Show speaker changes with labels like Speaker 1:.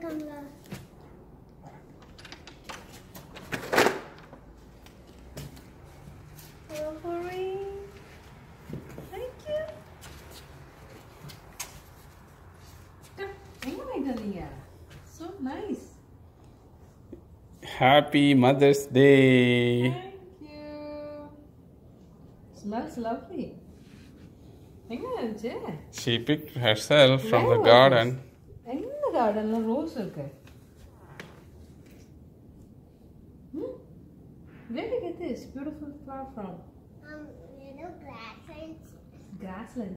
Speaker 1: இருக்காங்களா So nice. Happy Mother's Day.
Speaker 2: Thank you. Smells lovely.
Speaker 1: She picked herself from the garden.
Speaker 2: this? எந்த கார்டன்ல rose இருக்கு Hmm? Where did you get this beautiful flower from?
Speaker 3: Um, you know, grass and
Speaker 2: Grassland.